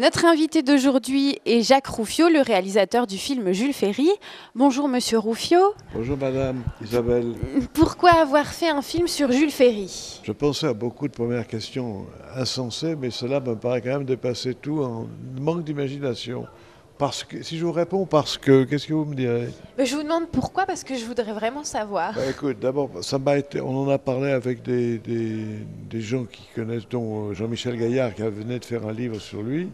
Notre invité d'aujourd'hui est Jacques Rouffio, le réalisateur du film Jules Ferry. Bonjour Monsieur Rouffio. Bonjour Madame Isabelle. Pourquoi avoir fait un film sur Jules Ferry? Je pensais à beaucoup de premières questions insensées, mais cela me paraît quand même dépasser tout en manque d'imagination. Parce que, si je vous réponds parce que, qu'est-ce que vous me direz? Je vous demande pourquoi, parce que je voudrais vraiment savoir. Bah, Écoute, d'abord, ça m'a été, on en a parlé avec des, des- des gens qui connaissent, dont euh, Jean-Michel Gaillard, qui venait de faire un livre sur lui,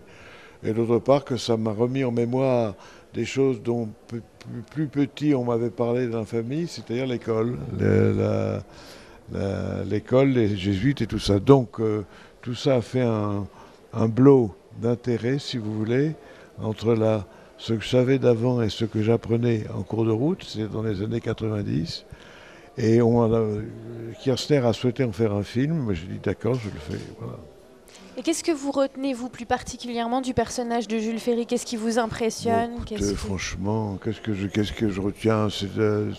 et d'autre part que ça m'a remis en mémoire des choses dont plus, plus petit on m'avait parlé dans la famille, c'est-à-dire l'école, Le- la- la- l'école, les jésuites et tout ça. Donc, euh, tout ça a fait un, un blow d'intérêt, si vous voulez, entre la, ce que je savais d'avant et ce que j'apprenais en cours de route, c'est dans les années 90. Et on en a, Kirchner a souhaité en faire un film. J'ai dit d'accord, je le fais. Voilà. Et qu'est-ce que vous retenez, vous, plus particulièrement du personnage de Jules Ferry? Qu'est-ce qui vous impressionne? Bon, franchement, qu'est-ce que je, qu'est-ce que je retiens? C'est, euh,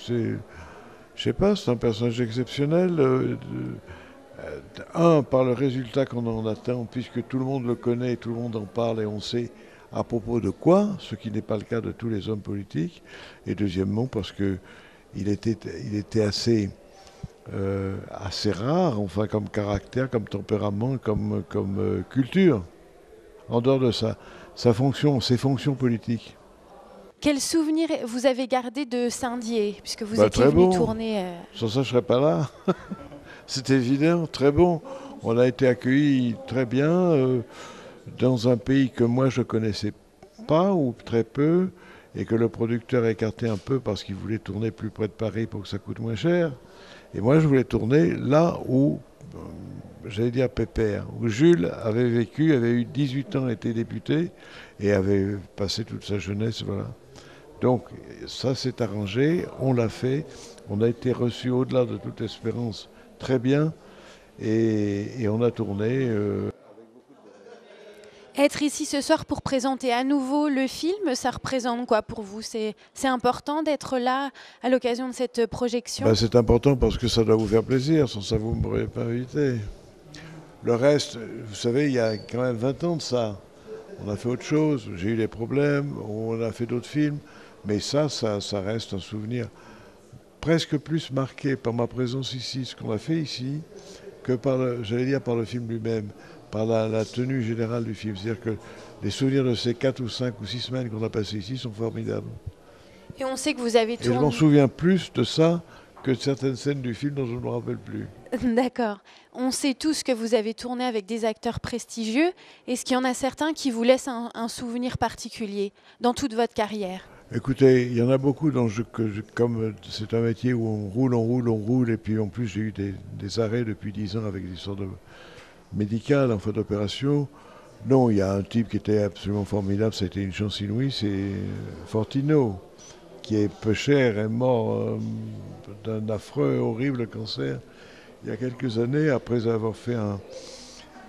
je sais pas, c'est un personnage exceptionnel. euh, euh, un, par le résultat qu'on en atteint, puisque tout le monde le connaît, tout le monde en parle et on sait à propos de quoi, ce qui n'est pas le cas de tous les hommes politiques. Et deuxièmement, parce que il était, il était assez, euh, assez rare, enfin, comme caractère, comme tempérament, comme, comme euh, culture, en dehors de sa, sa fonction, ses fonctions politiques. Quel souvenir vous avez gardé de Saint-Dié, puisque vous Bah, étiez venu bon. tourner euh, Sans ça, je serais pas là. C'est évident, très bon. On a été accueillis très bien dans un pays que moi je connaissais pas ou très peu et que le producteur a écarté un peu parce qu'il voulait tourner plus près de Paris pour que ça coûte moins cher. Et moi, je voulais tourner là où, euh, j'allais dire pépère, où Jules avait vécu, avait eu 18 ans, était député et avait passé toute sa jeunesse, voilà. Donc ça s'est arrangé, on l'a fait, on a été reçu au-delà de toute espérance très bien et, et on a tourné. euh, Être ici ce soir pour présenter à nouveau le film, ça représente quoi pour vous? C'est important d'être là à l'occasion de cette projection? Bah, c'est important parce que ça doit vous faire plaisir, sans ça vous ne m'auriez pas invité. Le reste, vous savez, il y a quand même 20 ans de ça. On a fait autre chose, j'ai eu des problèmes, on a fait d'autres films, mais ça, ça, ça reste un souvenir presque plus marqué par ma présence ici, ce qu'on a fait ici, que par, j'allais dire, par le film lui-même, par la, la tenue générale du film. C'est-à-dire que les souvenirs de ces 4 ou 5 ou 6 semaines qu'on a passées ici sont formidables. Et on sait que vous avez Et je m'en tourné. souviens plus de ça que de certaines scènes du film dont je ne me rappelle plus. D'accord. On sait tous que vous avez tourné avec des acteurs prestigieux. Est-ce qu'il y en a certains qui vous laissent un, un souvenir particulier dans toute votre carrière? Écoutez, il y en a beaucoup dont je, que je- comme c'est un métier où on roule, on roule, on roule, et puis en plus j'ai eu des, des arrêts depuis 10 ans avec des histoires de médicales, en fait d'opération. Non, il y a un type qui était absolument formidable, été une chance inouïe, c'est euh, Fortino, qui est peu cher, est mort euh, d'un affreux, horrible cancer il y a quelques années, après avoir fait un,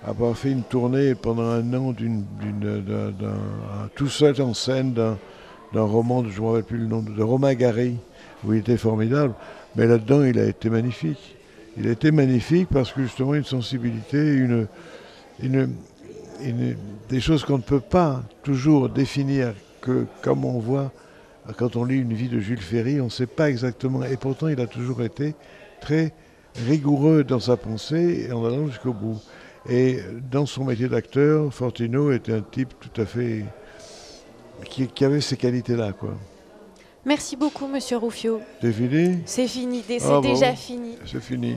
avoir fait une tournée pendant un an d'une, d'une- d'un- d'un- un- tout seul en scène d'un, roman, je ne me rappelle plus le nom, de Romain Gary, où il était formidable. Mais là-dedans, il a été magnifique. Il a été magnifique parce que justement, une sensibilité, une, des choses qu'on ne peut pas toujours définir, que comme on voit quand on lit une vie de Jules Ferry, on ne sait pas exactement. Et pourtant, il a toujours été très rigoureux dans sa pensée et en allant jusqu'au bout. Et dans son métier d'acteur, Fortino était un type tout à fait. qui, qui avait ces qualités-là, quoi. Merci beaucoup, Monsieur Rouffio. C'est fini? C'est fini, c'est Ah bon déjà fini. C'est fini.